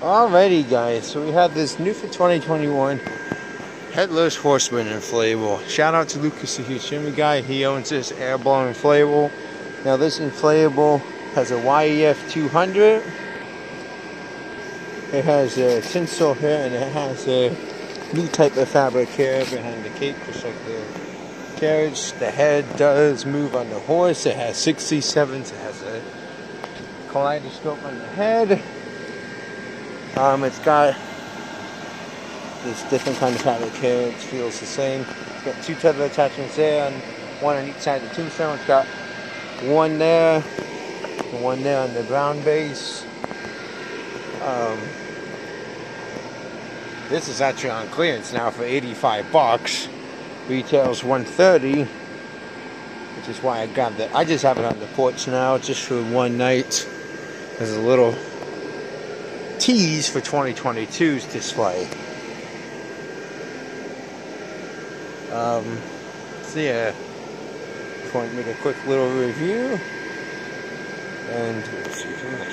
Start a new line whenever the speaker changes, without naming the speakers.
Alrighty guys, so we have this new for 2021 Headless Horseman inflatable. Shout out to Lucas the Huge guy, he owns this Airblown inflatable. Now this inflatable has a YEF 200. It has a tinsel here and it has a new type of fabric here behind the cape, just like the carriage. The head does move on the horse. It has 67s. It has a kaleidoscope on the head. Um, it's got this different kind of fabric here. It feels the same. It's got two tether attachments there, and one on each side of the tombstone. It's got one there, one there on the brown base. Um, this is actually on clearance now for 85 bucks. Retails 130, which is why I grabbed it. I just have it on the porch now, just for one night. There's a little tease for 2022's display. Um, so yeah, to make a quick little review and see you next one.